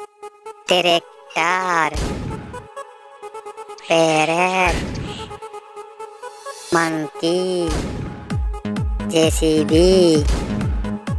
tractor parrot monkey JCB